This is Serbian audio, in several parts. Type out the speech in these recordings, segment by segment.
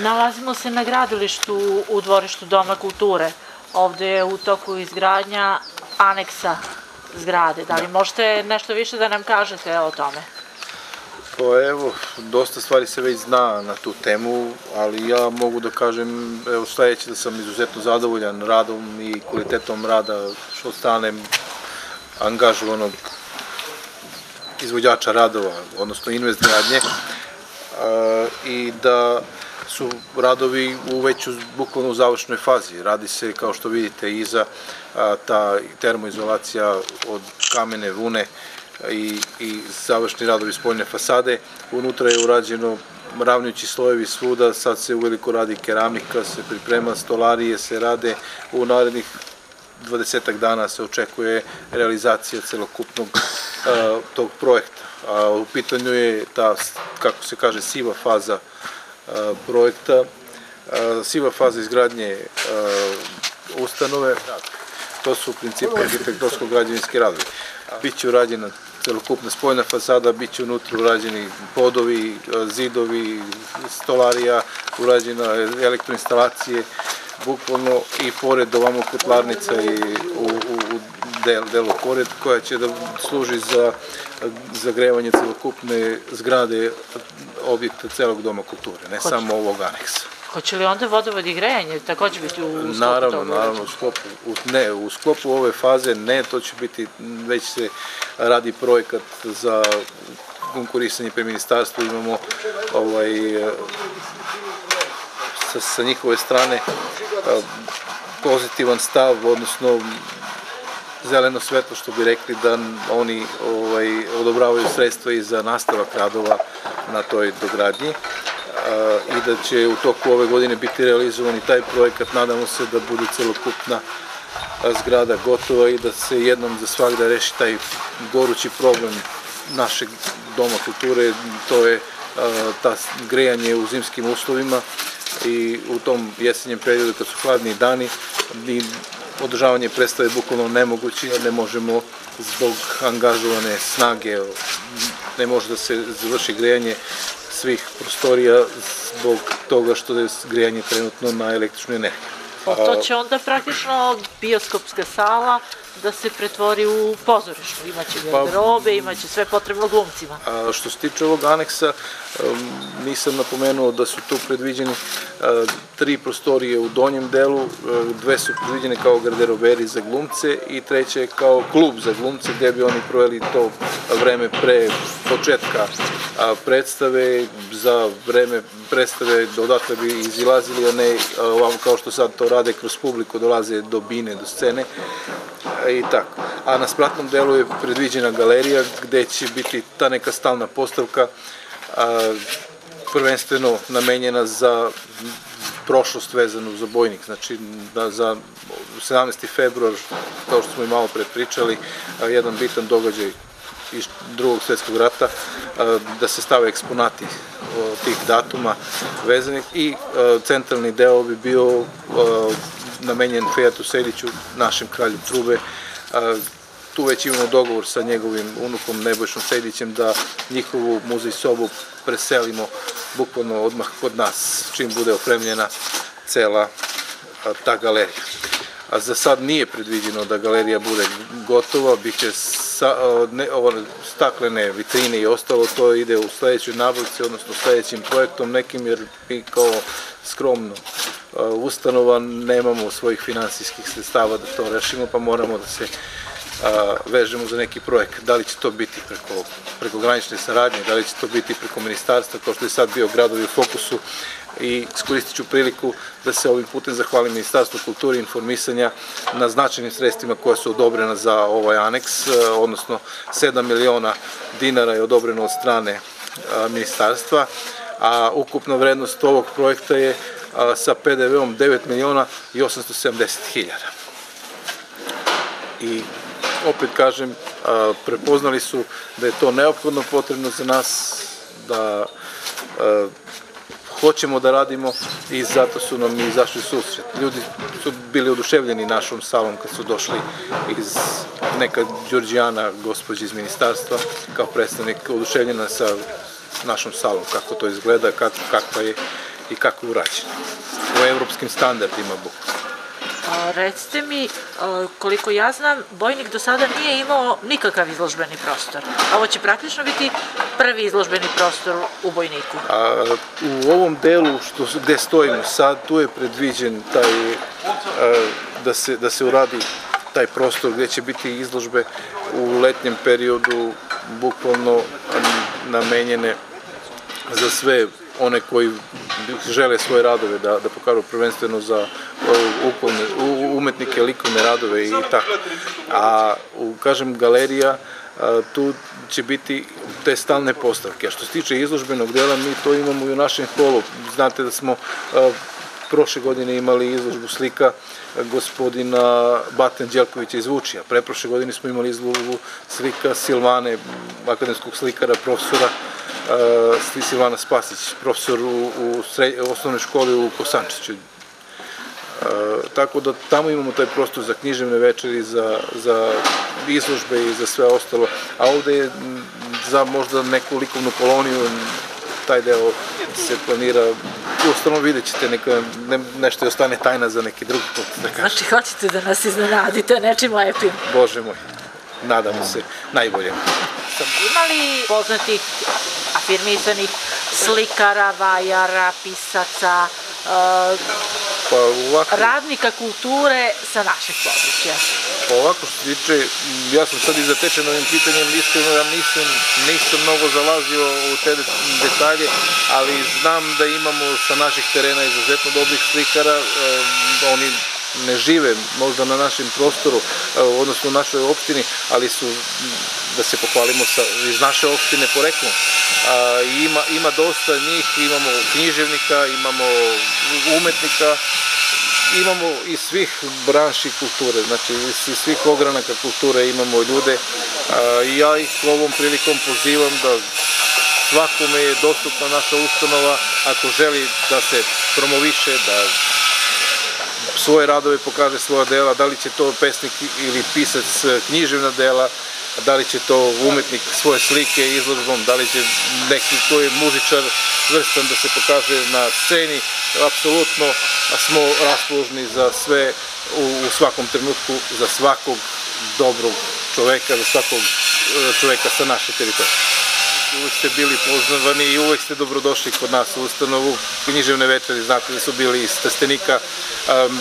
Nalazimo se na gradilištu u dvorištu Doma kulture. Ovde je u toku izgradnja aneksa zgrade. Da li možete nešto više da nam kažete o tome? Pa evo, dosta stvari se već zna na tu temu, ali ja mogu da kažem, evo sledeće da sam izuzetno zadovoljan radom i kvalitetom rada od strane angažovanog izvođača radova, odnosno invest gradnje, i da su radovi u već u, bukvalno u završnoj fazi. Radi se, kao što vidite, iza ta termoizolacija od kamene vune i, i završni radovi spoljne fasade. Unutra je urađeno ravnjući slojevi svuda, sad se uveliko radi keramika, se priprema, stolarije se rade, u narednih 20 dana se očekuje realizacija celokupnog tog projekta. A u pitanju je ta, kako se kaže, siva faza projekta, siva faza izgradnje ustanove, to su u principu arhitektonsko-građevinski radovi. Biće urađena celokupna spojna fasada, bit će unutra urađeni podovi, zidovi, stolarija, urađena elektroinstalacije, bukvalno i pored ovamo kotlarnica i u, u, u del, delu pored, koja će da služi za zagrevanje celokupne zgrade objekta celog doma kulture, ne samo ovog aneksa. Hoće li onda vodovod i grejanje takođe biti u sklopu Naravno, toga? naravno, u sklopu, u, ne, u sklopu ove faze ne, to će biti, već se radi projekat za konkurisanje pre ministarstvu, imamo ovaj, sa, sa njihove strane pozitivan stav, odnosno zeleno svetlo što bi rekli da oni ovaj, odobravaju sredstva i za nastavak radova na toj dogradnji a, i da će u toku ove godine biti realizovan i taj projekat, nadamo se da bude celokupna a, zgrada gotova i da se jednom za svakda reši taj gorući problem našeg doma kulture, to je a, ta grejanje u zimskim uslovima i u tom jesenjem periodu kad su hladni dani i održavanje predstave bukvalno nemoguće jer ne možemo zbog angažovane snage ne može da se završi grejanje svih prostorija zbog toga što je grejanje trenutno na električnu energiju. Pa to će onda praktično bioskopska sala da se pretvori u pozorišnu. Imaće Pa- garderobe, imaće sve potrebno glumcima. A što se tiče ovog aneksa, nisam napomenuo da su tu predviđeni a, tri prostorije u donjem delu, a, dve su predviđene kao garderoberi za glumce i treća je kao klub za glumce gde bi oni proveli to vreme pre početka predstave, za vreme predstave odatle bi izilazili, a ne ovamo kao što sad to rade kroz publiku, dolaze do bine, do scene i tako. A na spratnom delu je predviđena galerija gde će biti ta neka stalna postavka prvenstveno namenjena za prošlost vezanu za bojnik, znači da za 17. februar, kao što smo i malo pre pričali, jedan bitan događaj iz drugog svetskog rata, da se stave eksponati tih datuma vezanih i centralni deo bi bio namenjen Fejatu Sejdiću, našem kralju Trube. Tu već imamo dogovor sa njegovim unukom Nebojšom Sejdićem da njihovu muzej sobu preselimo bukvalno odmah kod nas, čim bude opremljena cela ta galerija. A za sad nije predviđeno da galerija bude gotova, bit će sa, staklene vitrine i ostalo, to ide u sledećoj nabavci, odnosno sledećim projektom nekim, jer mi kao skromno ustanova nemamo svojih finansijskih sredstava da to rešimo, pa moramo da se a, vežemo za neki projekat. Da li će to biti preko, preko granične saradnje, da li će to biti preko ministarstva, kao što je sad bio gradovi u fokusu i iskoristit ću priliku da se ovim putem zahvalim Ministarstvu kulture i informisanja na značajnim sredstvima koja su odobrena za ovaj aneks, e, odnosno 7 miliona dinara je odobreno od strane ministarstva, a ukupna vrednost ovog projekta je sa PDV-om 9 miliona i 870 hiljada. I opet kažem, prepoznali su da je to neophodno potrebno za nas, da hoćemo da radimo i zato su nam izašli susret. Ljudi su bili oduševljeni našom salom kad su došli iz neka Đurđijana, gospođa iz ministarstva, kao predstavnik oduševljena sa našom salom, kako to izgleda, kakva je i kako je urađen. U evropskim standardima bukvalno. A, recite mi, a, koliko ja znam, Bojnik do sada nije imao nikakav izložbeni prostor. A ovo će praktično biti prvi izložbeni prostor u Bojniku. A, u ovom delu što, gde stojimo sad, tu je predviđen taj, a, da, se, da se uradi taj prostor gde će biti izložbe u letnjem periodu bukvalno am, namenjene za sve one koji žele svoje radove da, da pokažu prvenstveno za ukovne, umetnike, likovne radove i tako. A u, kažem, galerija, tu će biti te stalne postavke. A što se tiče izložbenog dela, mi to imamo i u našem holu. Znate da smo prošle godine imali izložbu slika gospodina Baten Đelkovića iz Vučija. Preprošle godine smo imali izložbu slika Silvane, akademskog slikara, profesora uh, Silvana Spasić, profesor u, u osnovnoj školi u Kosančiću. Uh, tako da tamo imamo taj prostor za književne večeri, za, za izložbe i za sve ostalo, a ovde je za možda neku likovnu koloniju taj deo se planira, uostalom vidjet ćete, neka, ne, nešto je ostane tajna za neki drugi put, da kažem. Znači, hoćete da nas iznenadite nečim lepim. Bože moj, nadamo se najbolje. Imali poznatih afirmisanih slikara, vajara, pisaca, Pa ovako, radnika kulture sa našeg područja? Pa ovako što se tiče, ja sam sad i zatečen ovim pitanjem, iskreno ja nisam, nisam mnogo zalazio u te de- detalje, ali znam da imamo sa naših terena izuzetno dobrih slikara, oni ne žive možda na našem prostoru, e, odnosno u našoj opštini, ali su, da se pohvalimo, sa, iz naše opštine poreklom. A, ima, ima dosta njih, imamo književnika, imamo umetnika, imamo iz svih branši kulture, znači iz svih ogranaka kulture imamo ljude ja ih ovom prilikom pozivam da svakome je dostupna naša ustanova ako želi da se promoviše, da svoje radove pokaže svoja dela, da li će to pesnik ili pisac e, književna dela, da li će to umetnik svoje slike izložbom, da li će neki ko je muzičar vrstan da se pokaže na sceni, apsolutno smo raspoložni za sve u, u svakom trenutku, za svakog dobrog čoveka, za svakog e, čoveka sa naše teritorije. Uvek ste bili poznavani i uvek ste dobrodošli kod nas u ustanovu književne večeri, znate da su bili iz Trstenika,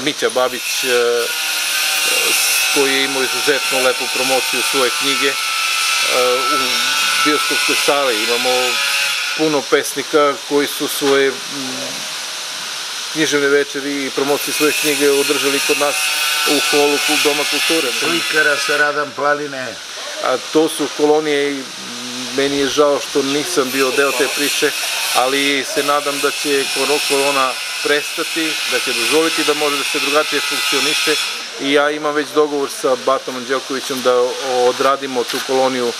Mića Babić, koji je imao izuzetno lepu promociju svoje knjige. U bioskopskoj sali imamo puno pesnika koji su svoje književne večeri i promocije svoje knjige održali kod nas u holu Doma kulture. Slikara sa Radan Planine. a to su kolonije i meni je žao što nisam bio deo te priče, ali se nadam da će koro- korona prestati, da će dozvoliti da može da se drugačije funkcioniše. I ja imam već dogovor sa Batom Anđelkovićem da odradimo tu koloniju,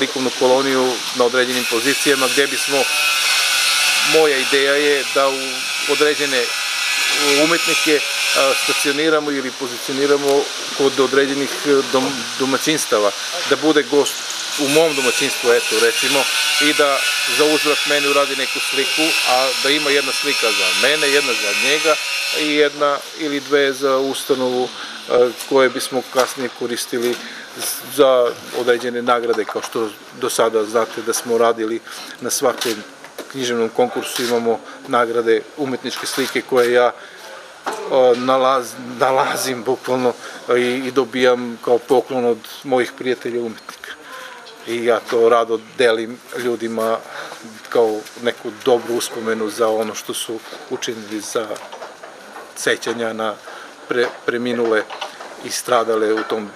likovnu koloniju na određenim pozicijama gde bismo moja ideja je da u određene umetnike stacioniramo ili pozicioniramo kod određenih dom, domaćinstava, da bude gost u mom domaćinstvu, eto, recimo, i da za uzvrat meni uradi neku sliku, a da ima jedna slika za mene, jedna za njega i jedna ili dve za ustanovu a, koje bismo kasnije koristili za određene nagrade, kao što do sada znate da smo radili na svakom književnom konkursu imamo nagrade umetničke slike koje ja nalaz, nalazim bukvalno i, i dobijam kao poklon od mojih prijatelja umetnika. I ja to rado delim ljudima kao neku dobru uspomenu za ono što su učinili za sećanja na pre, preminule i stradale u tom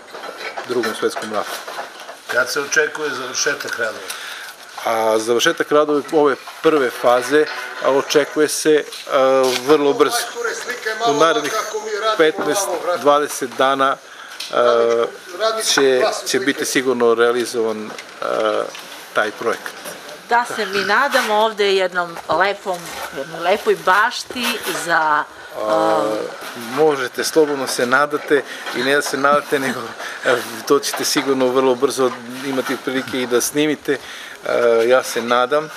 drugom svetskom ratu. Kad se očekuje završetak radova? A završetak radova ove prve faze a, očekuje se a, vrlo brzo. U narednih 15-20 dana će, će biti sigurno realizovan a, taj projekat. Da se mi nadamo ovde jednom lepom, jednoj lepoj bašti za A, možete, slobodno se nadate i ne da se nadate, nego to ćete sigurno vrlo brzo imati prilike i da snimite. Ja se nadam,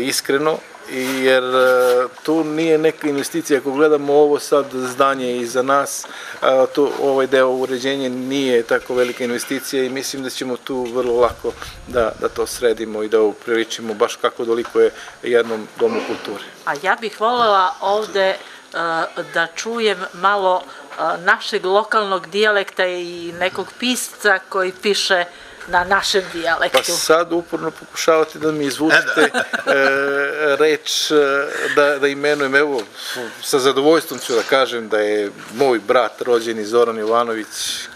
iskreno, jer e, tu nije neka investicija, ako gledamo ovo sad zdanje iza nas, a, to, ovaj deo uređenja nije tako velika investicija i mislim da ćemo tu vrlo lako da, da to sredimo i da upriličimo baš kako doliko je jednom domu kulture. A ja bih voljela ovde e, da čujem malo e, našeg lokalnog dijalekta i nekog pisca koji piše na našem Pa dijalektu. sad uporno pokušavate da mi izvučete e, reč e, da, da imenujem, evo, sa zadovoljstvom ću da kažem da je moj brat rođeni Zoran Jovanović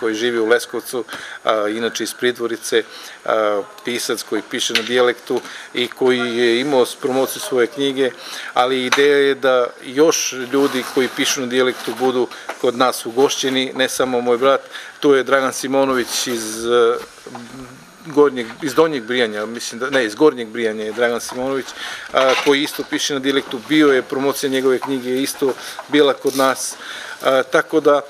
koji živi u Leskovcu, a, inače iz Pridvorice, a, pisac koji piše na dijalektu i koji je imao promociju svoje knjige, ali ideja je da još ljudi koji pišu na dijalektu budu kod nas ugošćeni, ne samo moj brat, tu je Dragan Simonović iz e, gornjeg, iz donjeg brijanja, mislim da, ne, iz gornjeg brijanja je Dragan Simonović, a, koji isto piše na dijalektu, bio je, promocija njegove knjige je isto bila kod nas, a, tako da,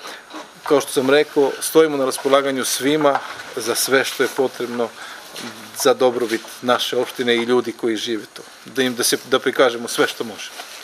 kao što sam rekao, stojimo na raspolaganju svima za sve što je potrebno za dobrobit naše opštine i ljudi koji žive tu, da im da se da prikažemo sve što možemo.